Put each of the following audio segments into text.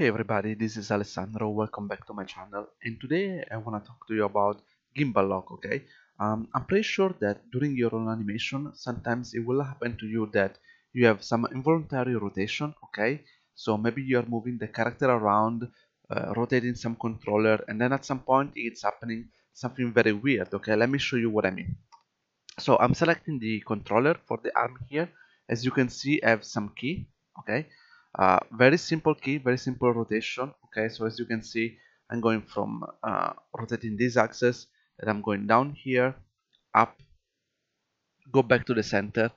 Hey everybody, this is Alessandro. Welcome back to my channel. And today I want to talk to you about gimbal lock. Okay, um, I'm pretty sure that during your own animation, sometimes it will happen to you that you have some involuntary rotation. Okay, so maybe you are moving the character around, uh, rotating some controller, and then at some point it's happening something very weird. Okay, let me show you what I mean. So I'm selecting the controller for the arm here. As you can see, I have some key. Okay uh, very simple key very simple rotation okay? So as you can see I'm going from uh, rotating this axis and I'm going down here up go back to the center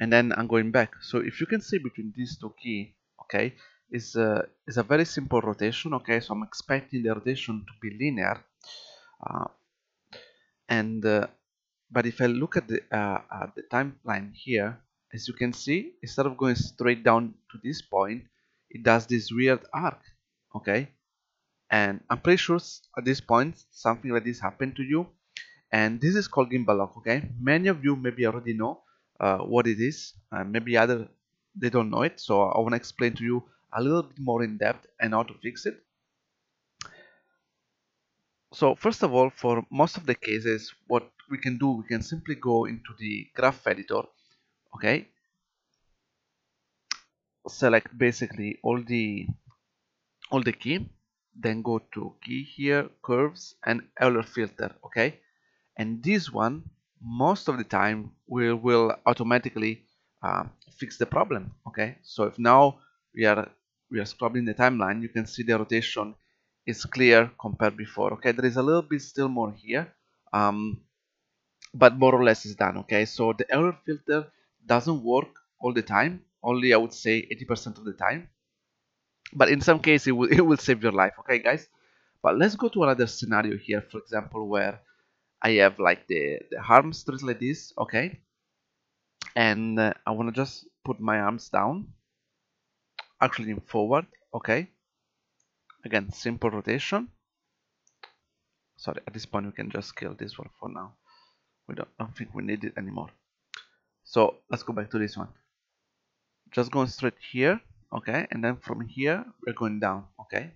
and then I'm going back. So if you can see between these two key okay is a, is a very simple rotation okay? So I'm expecting the rotation to be linear uh, and uh, but if I look at the, uh, at the timeline here as you can see instead of going straight down to this point it does this weird arc okay? And I'm pretty sure at this point something like this happened to you. And this is called gimbal lock okay? Many of you maybe already know uh, what it is. Uh, maybe other they don't know it. So I want to explain to you a little bit more in depth and how to fix it. So first of all for most of the cases what we can do we can simply go into the graph editor okay? Select basically all the all the key then go to key here curves and Euler filter okay? And this one most of the time will will automatically uh, fix the problem okay? So if now we are we are scrubbing the timeline you can see the rotation is clear compared before okay? There is a little bit still more here um, but more or less is done okay? So the Euler filter doesn't work all the time. Only I would say 80% of the time. But in some case it will, it will save your life okay guys? But let's go to another scenario here. For example where I have like the, the arms straight like this okay? And uh, I want to just put my arms down. Actually in forward okay? Again simple rotation. Sorry at this point we can just kill this one for now. We don't, don't think we need it anymore so let's go back to this one. Just going straight here okay? And then from here we're going down okay?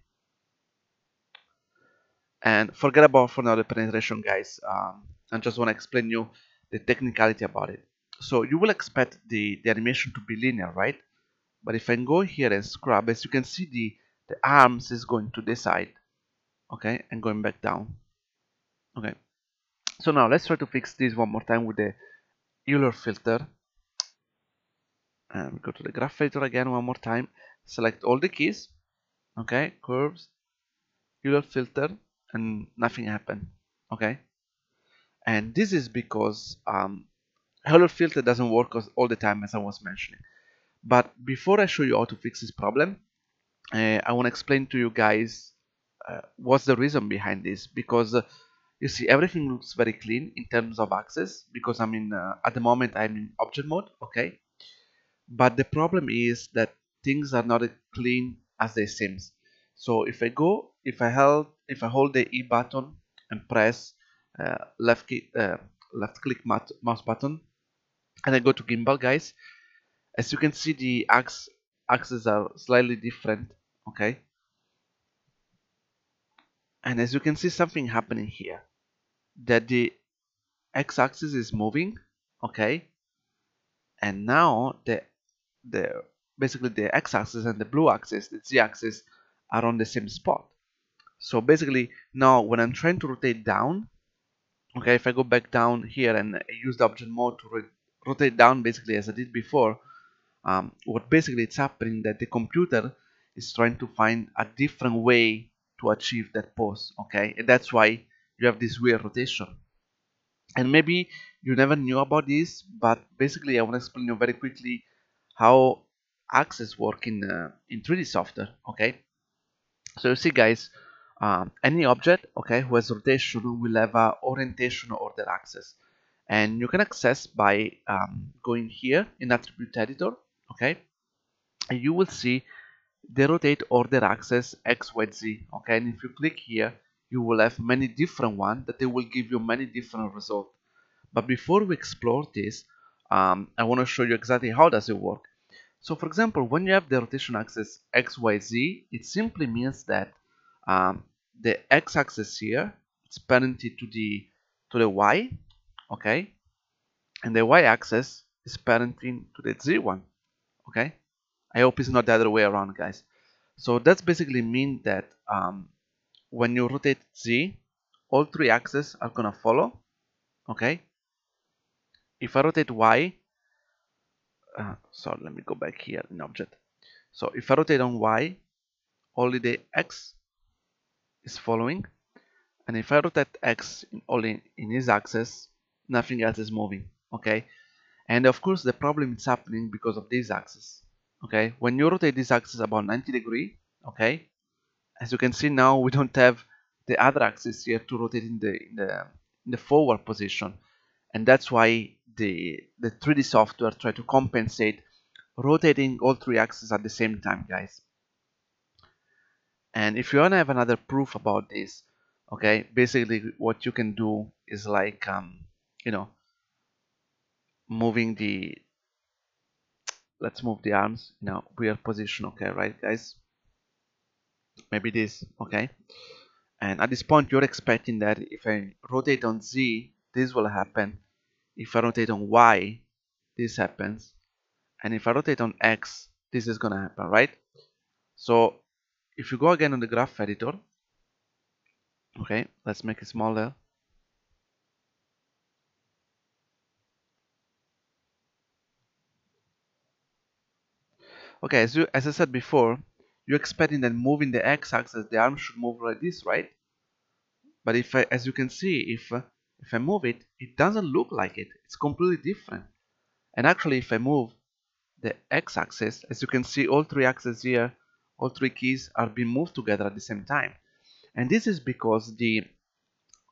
And forget about for now the penetration guys. Um, I just want to explain you the technicality about it. So you will expect the, the animation to be linear right? But if I go here and scrub as you can see the the arms is going to this side okay? And going back down okay? So now let's try to fix this one more time with the Euler filter. And go to the graph editor again one more time. Select all the keys. Okay curves Euler filter and nothing happened. Okay. And this is because um, Euler filter doesn't work all the time as I was mentioning. But before I show you how to fix this problem uh, I want to explain to you guys uh, what's the reason behind this. Because uh, you see everything looks very clean in terms of access because I'm in uh, at the moment I'm in object mode okay? But the problem is that things are not as clean as they seem. So if I go if I held if I hold the E button and press uh, left key, uh, left click mouse button and I go to gimbal guys as you can see the ax axes are slightly different okay? And as you can see something happening here that the x-axis is moving okay? And now the the basically the x-axis and the blue axis the z-axis are on the same spot. So basically now when I'm trying to rotate down okay if I go back down here and use the object mode to rotate down basically as I did before um, what basically it's happening that the computer is trying to find a different way to achieve that pose okay? And that's why you have this weird rotation. And maybe you never knew about this but basically I want to explain you very quickly how axes work in uh, in 3d software okay? So you see guys um, any object okay who has rotation will have a orientation order axis and you can access by um, going here in attribute editor okay? And you will see the rotate order axis x y z okay? And if you click here you will have many different ones that they will give you many different results but before we explore this um, I want to show you exactly how does it work. So for example when you have the rotation axis xyz it simply means that um, the x-axis here is parented to the to the y okay? And the y-axis is parenting to the z one okay? I hope it's not the other way around guys. So that's basically mean that um, when you rotate z all three axes are gonna follow okay? If I rotate y uh, sorry let me go back here in object. So if I rotate on y only the x is following and if I rotate x in only in his axis nothing else is moving okay? And of course the problem is happening because of this axis okay? When you rotate this axis about 90 degree okay as you can see now we don't have the other axis here to rotate in the in the, in the forward position. And that's why the the 3d software try to compensate rotating all three axes at the same time guys. And if you want to have another proof about this okay basically what you can do is like um you know moving the let's move the arms in a weird position okay right guys maybe this okay. And at this point you're expecting that if I rotate on Z this will happen. If I rotate on Y this happens. And if I rotate on X this is gonna happen right? So if you go again on the graph editor okay let's make it smaller. Okay as, you, as I said before you're expecting that moving the x-axis the arm should move like this right? But if I, as you can see if uh, if I move it it doesn't look like it. It's completely different. And actually if I move the x-axis as you can see all three axes here all three keys are being moved together at the same time. And this is because the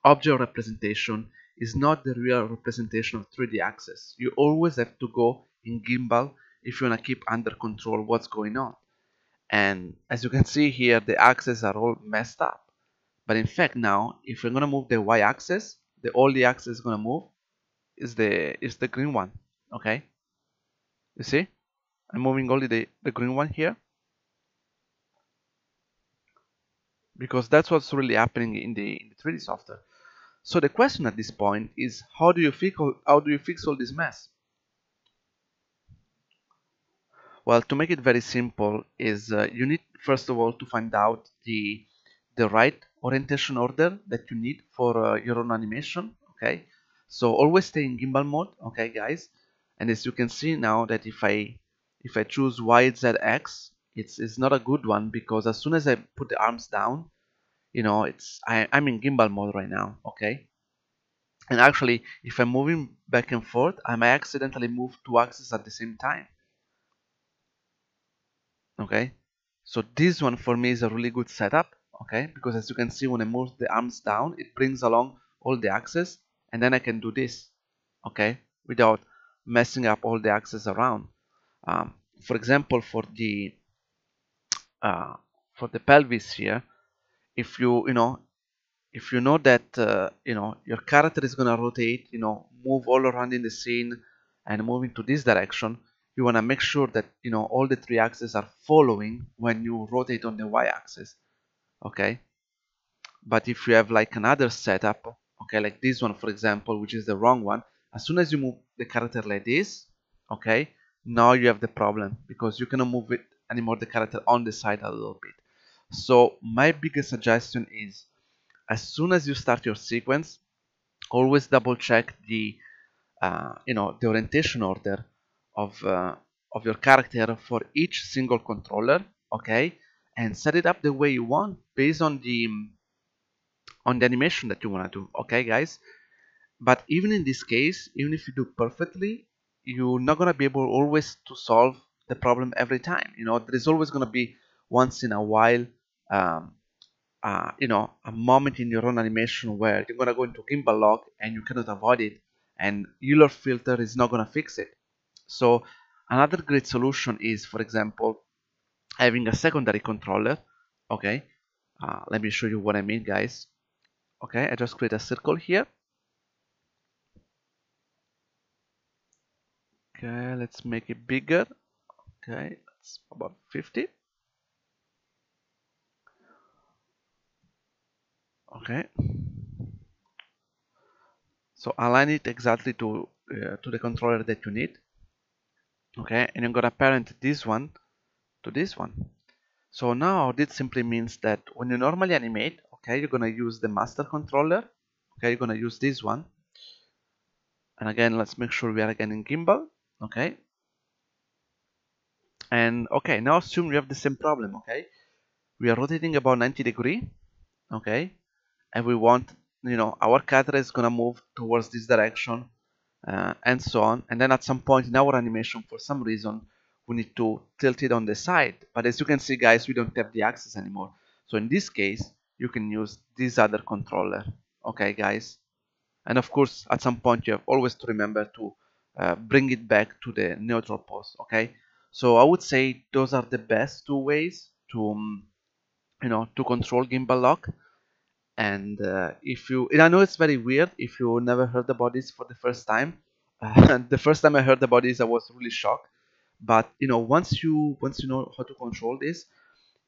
object representation is not the real representation of 3D axis. You always have to go in gimbal if you want to keep under control what's going on and as you can see here the axes are all messed up. But in fact now if we're gonna move the y-axis the only axis gonna move is the is the green one okay? You see? I'm moving only the, the green one here. Because that's what's really happening in the, in the 3D software. So the question at this point is how do you fix how do you fix all this mess well to make it very simple is uh, you need first of all to find out the the right orientation order that you need for uh, your own animation okay? So always stay in gimbal mode okay guys? And as you can see now that if I if I choose YZX it's, it's not a good one because as soon as I put the arms down you know it's I, I'm in gimbal mode right now okay? And actually if I'm moving back and forth I might accidentally move two axes at the same time okay? So this one for me is a really good setup okay? Because as you can see when I move the arms down it brings along all the axes and then I can do this okay? Without messing up all the axes around. Um, for example for the uh, for the pelvis here if you you know if you know that uh, you know your character is gonna rotate you know move all around in the scene and move into this direction you want to make sure that you know all the three axes are following when you rotate on the y-axis okay? But if you have like another setup okay like this one for example which is the wrong one as soon as you move the character like this okay now you have the problem because you cannot move it anymore the character on the side a little bit. So my biggest suggestion is as soon as you start your sequence always double check the uh, you know the orientation order of uh, of your character for each single controller okay? And set it up the way you want based on the on the animation that you want to do okay guys? But even in this case even if you do perfectly you're not gonna be able always to solve the problem every time. You know there is always gonna be once in a while um, uh, you know a moment in your own animation where you're gonna go into gimbal lock and you cannot avoid it and Euler filter is not gonna fix it so another great solution is for example having a secondary controller okay? Uh, let me show you what I mean guys. Okay I just create a circle here. Okay let's make it bigger. Okay that's about 50 okay. So align it exactly to uh, to the controller that you need okay and you're gonna parent this one to this one. So now this simply means that when you normally animate okay you're gonna use the master controller okay you're gonna use this one. And again let's make sure we are again in gimbal okay? And okay now assume we have the same problem okay? We are rotating about 90 degree okay? And we want you know our cutter is gonna move towards this direction uh, and so on. And then at some point in our animation for some reason we need to tilt it on the side. But as you can see guys we don't have the axis anymore. So in this case you can use this other controller. Okay guys? And of course at some point you have always to remember to uh, bring it back to the neutral pose okay? So I would say those are the best two ways to um, you know to control gimbal lock and uh, if you and I know it's very weird if you never heard about this for the first time. Uh, the first time I heard about this I was really shocked. But you know once you once you know how to control this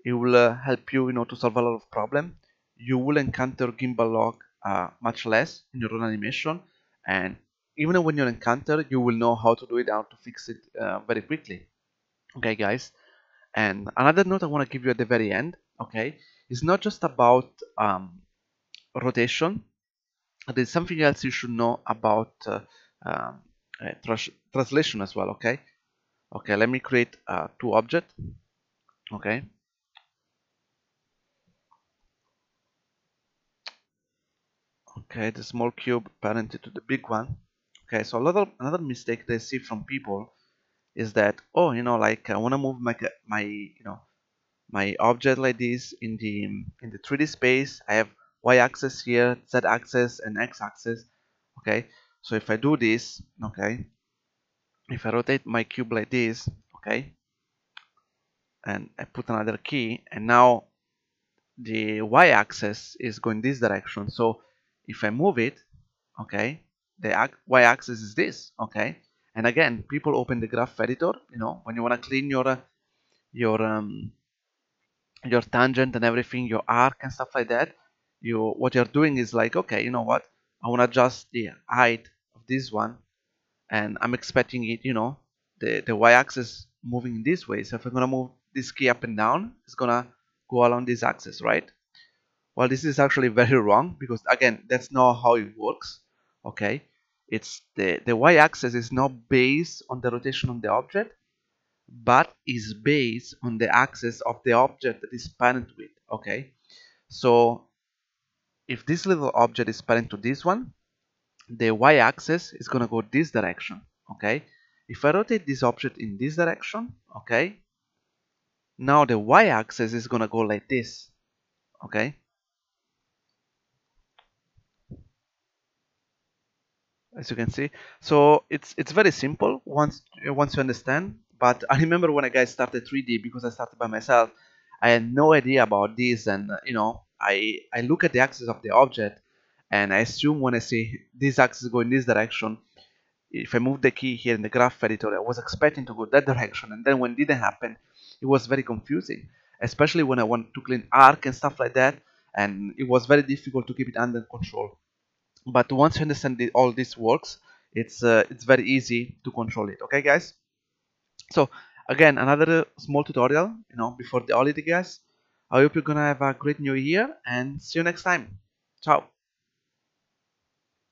it will uh, help you you know to solve a lot of problem. You will encounter gimbal lock uh, much less in your own animation. And even when you encounter you will know how to do it how to fix it uh, very quickly. Okay guys? And another note I want to give you at the very end okay it's not just about um, rotation. There's something else you should know about uh, um, uh, translation as well okay? Okay let me create uh, two object okay? Okay the small cube parented to the big one. Okay so a lot of another mistake they see from people is that oh you know like I want to move my my you know my object like this in the in the 3d space. I have y-axis here z-axis and x-axis okay? So if I do this okay if I rotate my cube like this okay and I put another key and now the y-axis is going this direction. So if I move it okay the y-axis is this okay? And again people open the graph editor you know when you want to clean your your um, your tangent and everything your arc and stuff like that you what you're doing is like okay you know what? I want to adjust the height of this one and I'm expecting it you know the the y-axis moving in this way. So if I'm gonna move this key up and down it's gonna go along this axis right? Well this is actually very wrong because again that's not how it works okay? It's the the y-axis is not based on the rotation of the object but is based on the axis of the object that is parent with okay? So if this little object is parent to this one the y-axis is going to go this direction okay? If I rotate this object in this direction okay now the y-axis is going to go like this okay? As you can see. So it's it's very simple once once you understand but I remember when I guys started 3D because I started by myself I had no idea about this and you know I I look at the axis of the object and I assume when I say this axis go in this direction if I move the key here in the graph editor I was expecting to go that direction. And then when it didn't happen it was very confusing especially when I want to clean arc and stuff like that. And it was very difficult to keep it under control. But once you understand the, all this works it's uh, it's very easy to control it. Okay guys? So again another small tutorial you know before the holiday guys I hope you're gonna have a great new year and see you next time. Ciao